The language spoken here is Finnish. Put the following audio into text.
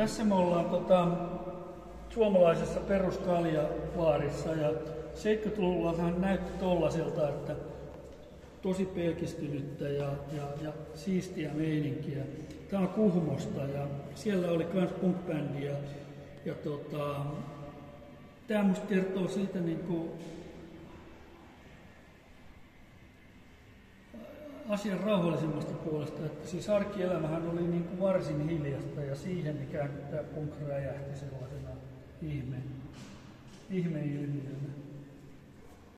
Tässä me ollaan tota, suomalaisessa peruskaljabaarissa ja 70-luvullahan näytti tollaselta, että tosi pelkistynyttä ja, ja, ja siistiä meininkiä. Tämä on Kuhmosta ja siellä oli myös punk ja, ja tota, tämä musta kertoo siitä niin kuin, asian rauhallisemmasta puolesta, että siis arkielämähän oli niin kuin varsin hiljasta ja siihen ikään kuin tämä punk räjähti sellaisena ihme, ihmeilmiönä.